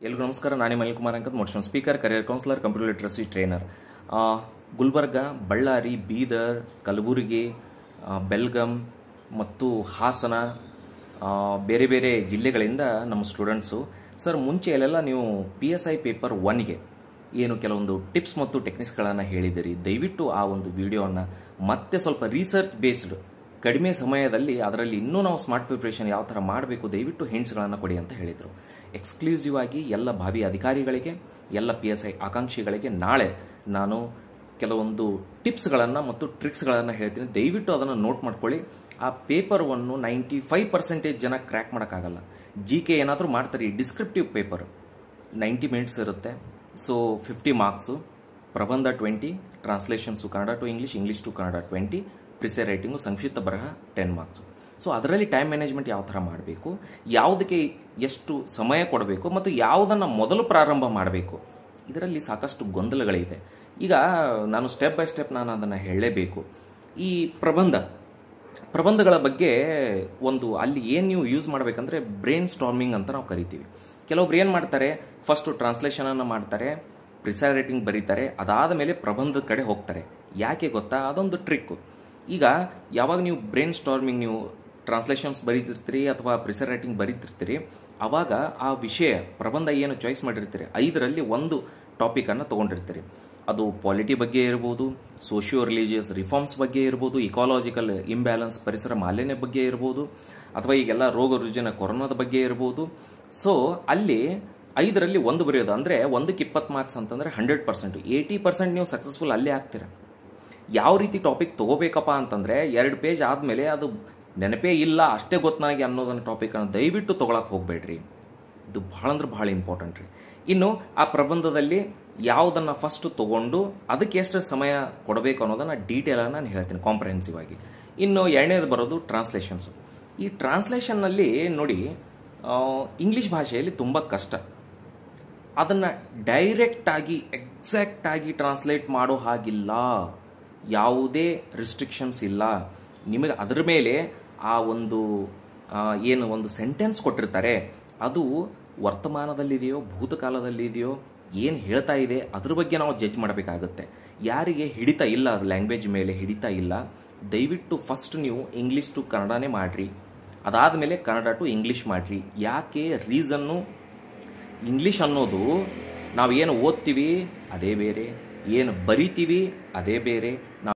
ಎಲ್ರಿಗೂ ನಮಸ್ಕಾರ. ನಾನೇ Manil Kumar motivation speaker career counsellor computer literacy trainer Gulbarga, Bellary, Bidar, Kalaburagi Belgaum ಮತ್ತು ಹಾಸನ ಬೇರೆ ಬೇರೆ ಜಿಲ್ಲೆಗಳಿಂದ ನಮ್ಮ ಸ್ಟೂಡೆಂಟ್ಸು ಸರ್ ಮುಂಚೆ ಅಲ್ಲೆಲ್ಲ ನೀವು ಪಿ ಎಸ್ ಐ ಪೇಪರ್ ಒನ್ಗೆ ಏನು ಕೆಲವೊಂದು ಟಿಪ್ಸ್ ಮತ್ತು ಟೆಕ್ನಿಕ್ಸ್ಗಳನ್ನು ಹೇಳಿದಿರಿ ದಯವಿಟ್ಟು ಆ ಒಂದು ವಿಡಿಯೋನ ಮತ್ತೆ ಸ್ವಲ್ಪ ರಿಸರ್ಚ್ ಬೇಸ್ಡ್ ಕಡಿಮೆ ಸಮಯದಲ್ಲಿ ಅದರಲ್ಲಿ ಇನ್ನೂ ನಾವು ಸ್ಮಾರ್ಟ್ ಪ್ರಿಪ್ರೇಷನ್ ಯಾವ ಥರ ಮಾಡಬೇಕು, ದಯವಿಟ್ಟು ಹಿಂಟ್ಸ್ಗಳನ್ನು ಕೊಡಿ ಅಂತ ಹೇಳಿದರು. ಎಕ್ಸ್ಕ್ಲೂಸಿವ್ ಆಗಿ ಎಲ್ಲ ಭಾವಿ ಅಧಿಕಾರಿಗಳಿಗೆ, ಎಲ್ಲ ಪಿ ಎಸ್ ಐ ಆಕಾಂಕ್ಷಿಗಳಿಗೆ ನಾಳೆ ನಾನು ಕೆಲವೊಂದು ಟಿಪ್ಸ್ಗಳನ್ನು ಮತ್ತು ಟ್ರಿಕ್ಸ್ಗಳನ್ನು ಹೇಳ್ತೀನಿ. ದಯವಿಟ್ಟು ಅದನ್ನು ನೋಟ್ ಮಾಡ್ಕೊಳ್ಳಿ. ಆ ಪೇಪರ್ವನ್ನು ನೈಂಟಿ ಫೈವ್ ಪರ್ಸೆಂಟೇಜ್ ಜನ ಕ್ರ್ಯಾಕ್ ಮಾಡೋಕ್ಕಾಗಲ್ಲ. ಜಿ ಕೆ ಏನಾದರೂ ಮಾಡ್ತಾರೆ, ಈ ಡಿಸ್ಕ್ರಿಪ್ಟಿವ್ ಪೇಪರ್ ನೈಂಟಿ ಮಿನಿಟ್ಸ್ ಇರುತ್ತೆ. ಸೊ ಫಿಫ್ಟಿ ಮಾರ್ಕ್ಸು ಪ್ರಬಂಧ twenty translations Kannada to English English to Kannada twenty precis writing ಸಂಕ್ಷಿಪ್ತ ಬರಹ ಟೆನ್ ಮಾರ್ಕ್ಸು ಸೊ ಅದರಲ್ಲಿ ಟೈಮ್ ಮ್ಯಾನೇಜ್ಮೆಂಟ್ ಯಾವ ಥರ ಮಾಡಬೇಕು, ಯಾವುದಕ್ಕೆ ಎಷ್ಟು ಸಮಯ ಕೊಡಬೇಕು ಮತ್ತು ಯಾವುದನ್ನು ಮೊದಲು ಪ್ರಾರಂಭ ಮಾಡಬೇಕು, ಇದರಲ್ಲಿ ಸಾಕಷ್ಟು ಗೊಂದಲಗಳಿದೆ. ಈಗ ನಾನು ಸ್ಟೆಪ್ ಬೈ ಸ್ಟೆಪ್ ನಾನು ಅದನ್ನು ಹೇಳಲೇಬೇಕು. ಈ ಪ್ರಬಂಧ, ಪ್ರಬಂಧಗಳ ಬಗ್ಗೆ ಒಂದು ಅಲ್ಲಿ ಏನು ನೀವು ಯೂಸ್ ಮಾಡಬೇಕಂದ್ರೆ ಬ್ರೈನ್ ಸ್ಟಾರ್ಮಿಂಗ್ ಅಂತ ನಾವು ಕರಿತೀವಿ. ಕೆಲವೊಬ್ರು ಏನು ಮಾಡ್ತಾರೆ ಫಸ್ಟು ಟ್ರಾನ್ಸ್ಲೇಷನನ್ನು ಮಾಡ್ತಾರೆ ಪ್ರಿಸೈರ್ ರೈಟಿಂಗ್ ಬರೀತಾರೆ ಅದಾದ ಮೇಲೆ ಪ್ರಬಂಧದ ಕಡೆ ಹೋಗ್ತಾರೆ. ಯಾಕೆ ಗೊತ್ತಾ? ಅದೊಂದು ಟ್ರಿಕ್ ಈಗ ಯಾವಾಗ ನೀವು ಬ್ರೈನ್ ಸ್ಟಾರ್ಮಿಂಗ್ ನೀವು ಟ್ರಾನ್ಸ್ಲೇಷನ್ಸ್ ಬರೀತಿರ್ತೀರಿ ಅಥವಾ ಪ್ರಿಸರ್ ರೈಟಿಂಗ್ ಬರೀತಿರ್ತೀರಿ, ಅವಾಗ ಆ ವಿಷಯ, ಪ್ರಬಂಧ ಏನು ಚಾಯ್ಸ್ ಮಾಡಿರ್ತೀರಿ, ಐದರಲ್ಲಿ ಒಂದು ಟಾಪಿಕನ್ನು ತೊಗೊಂಡಿರ್ತೀರಿ. ಅದು ಪಾಲಿಟಿ ಬಗ್ಗೆ ಇರ್ಬೋದು ಸೋಷಿಯೋ ರಿಲಿಜಿಯಸ್ ರಿಫಾರ್ಮ್ಸ್ ಬಗ್ಗೆ ಇರ್ಬೋದು ಇಕಾಲಜಿಕಲ್ ಇಂಬ್ಯಾಲೆನ್ಸ್ ಪರಿಸರ ಮಾಲಿನ್ಯ ಬಗ್ಗೆ ಇರ್ಬೋದು, ಅಥವಾ ಈಗೆಲ್ಲ ರೋಗ ರುಜಿನ ಕೊರೋನಾದ ಬಗ್ಗೆ ಇರ್ಬೋದು. ಸೊ ಅಲ್ಲಿ ಐದರಲ್ಲಿ ಒಂದು ಬರೆಯೋದು ಅಂದರೆ ಒಂದಕ್ಕೆ ಇಪ್ಪತ್ತು ಮಾರ್ಕ್ಸ್ ಅಂತಂದರೆ ಹಂಡ್ರೆಡ್ ಪರ್ಸೆಂಟು ಏಯ್ಟಿ ಪರ್ಸೆಂಟ್ ನೀವು ಸಕ್ಸಸ್ಫುಲ್ ಅಲ್ಲೇ ಆಗ್ತೀರ. ಯಾವ ರೀತಿ ಟಾಪಿಕ್ ತಗೋಬೇಕಪ್ಪ ಅಂತಂದರೆ ಎರಡು ಪೇಜ್ ಆದಮೇಲೆ ಅದು ನೆನಪೇ ಇಲ್ಲ, ಅಷ್ಟೇ ಗೊತ್ತು ನನಗೆ ಅನ್ನೋದನ್ನ ಟಾಪಿಕನ್ನು ದಯವಿಟ್ಟು ತೊಗೊಳಕ್ಕೆ ಹೋಗಬೇಡ್ರಿ. ಇದು ಭಾಳ ಅಂದ್ರೆ ಭಾಳ ಇಂಪಾರ್ಟೆಂಟ್ ರೀ. ಇನ್ನು ಆ ಪ್ರಬಂಧದಲ್ಲಿ ಯಾವುದನ್ನು ಫಸ್ಟ್ ತೊಗೊಂಡು ಅದಕ್ಕೆ ಎಷ್ಟು ಸಮಯ ಕೊಡಬೇಕು ಅನ್ನೋದನ್ನು ಡೀಟೇಲಾಗಿ ನಾನು ಹೇಳ್ತೀನಿ ಕಾಂಪ್ರಹೆನ್ಸಿವ್ ಆಗಿ. ಇನ್ನು ಎರಡನೇದು ಬರೋದು ಟ್ರಾನ್ಸ್ಲೇಷನ್ಸು ಈ ಟ್ರಾನ್ಸ್ಲೇಷನ್ನಲ್ಲಿ ನೋಡಿ ಇಂಗ್ಲೀಷ್ ಭಾಷೆಯಲ್ಲಿ ತುಂಬ ಕಷ್ಟ. ಅದನ್ನು ಡೈರೆಕ್ಟಾಗಿ ಎಕ್ಸಾಕ್ಟಾಗಿ ಟ್ರಾನ್ಸ್ಲೇಟ್ ಮಾಡೋ ಹಾಗಿಲ್ಲ. ಯಾವುದೇ ರಿಸ್ಟ್ರಿಕ್ಷನ್ಸ್ ಇಲ್ಲ. ನಿಮಗೆ ಅದರ ಮೇಲೆ ಆ ಒಂದು ಏನು ಒಂದು ಸೆಂಟೆನ್ಸ್ ಕೊಟ್ಟಿರ್ತಾರೆ. ಅದು ವರ್ತಮಾನದಲ್ಲಿದೆಯೋ, ಭೂತಕಾಲದಲ್ಲಿದೆಯೋ, ಏನು ಹೇಳ್ತಾ ಇದೆ, ಅದ್ರ ಬಗ್ಗೆ ನಾವು ಜಡ್ಜ್ ಮಾಡಬೇಕಾಗುತ್ತೆ. ಯಾರಿಗೆ ಹಿಡಿತಾ ಇಲ್ಲ ಲ್ಯಾಂಗ್ವೇಜ್ ಮೇಲೆ ಹಿಡಿತಾ ಇಲ್ಲ, ದಯವಿಟ್ಟು ಫಸ್ಟ್ ನೀವು ಇಂಗ್ಲೀಷ್ ಟು ಕನ್ನಡನೇ ಮಾಡಿರಿ. ಅದಾದಮೇಲೆ ಕನ್ನಡ ಟು ಇಂಗ್ಲೀಷ್ ಮಾಡಿರಿ. ಯಾಕೆ ರೀಸನ್ನು ಇಂಗ್ಲೀಷ್ ಅನ್ನೋದು ನಾವು ಏನು ಓದ್ತೀವಿ, ಅದೇ ಬೇರೆ. ಏನು ಬರಿತೀವಿ ಅದೇ ಬೇರೆ.